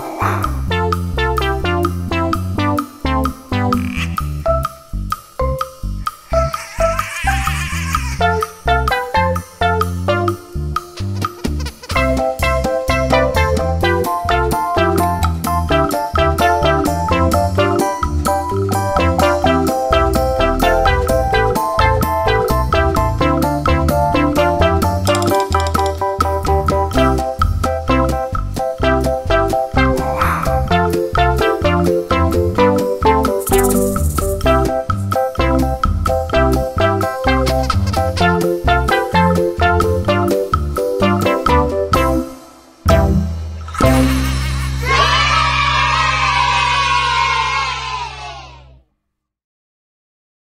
Música